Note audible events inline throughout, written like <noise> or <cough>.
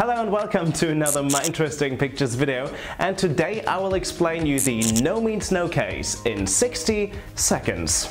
Hello and welcome to another My Interesting Pictures video and today I will explain you the no means no case in 60 seconds.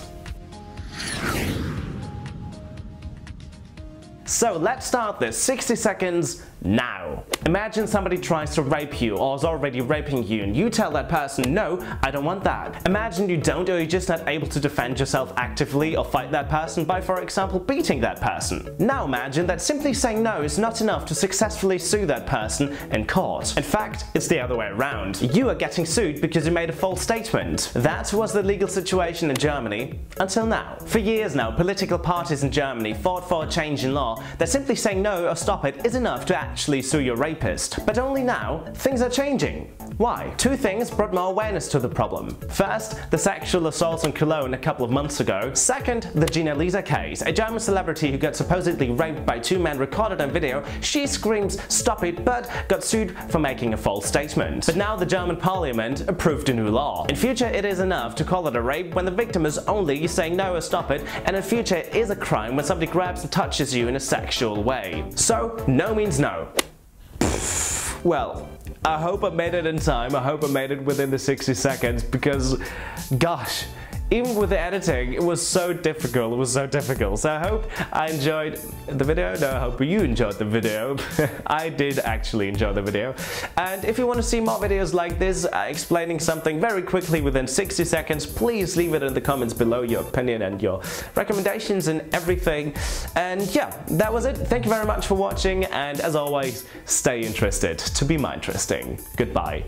So let's start this 60 seconds now. Imagine somebody tries to rape you or is already raping you and you tell that person, no, I don't want that. Imagine you don't or you're just not able to defend yourself actively or fight that person by, for example, beating that person. Now imagine that simply saying no is not enough to successfully sue that person in court. In fact, it's the other way around. You are getting sued because you made a false statement. That was the legal situation in Germany until now. For years now, political parties in Germany fought for a change in law that simply saying no or stop it is enough to actually sue your rapist. But only now, things are changing. Why? Two things brought more awareness to the problem. First, the sexual assault in Cologne a couple of months ago. Second, the Gina Lisa case, a German celebrity who got supposedly raped by two men recorded on video. She screams stop it but got sued for making a false statement. But now the German parliament approved a new law. In future it is enough to call it a rape when the victim is only saying no or stop it and in future it is a crime when somebody grabs and touches you in a sexual way. So no means no. Well, I hope I made it in time. I hope I made it within the 60 seconds because, gosh, even with the editing, it was so difficult, it was so difficult. So I hope I enjoyed the video, no, I hope you enjoyed the video. <laughs> I did actually enjoy the video. And if you want to see more videos like this, uh, explaining something very quickly within 60 seconds, please leave it in the comments below, your opinion and your recommendations and everything. And yeah, that was it. Thank you very much for watching, and as always, stay interested to be more interesting. Goodbye.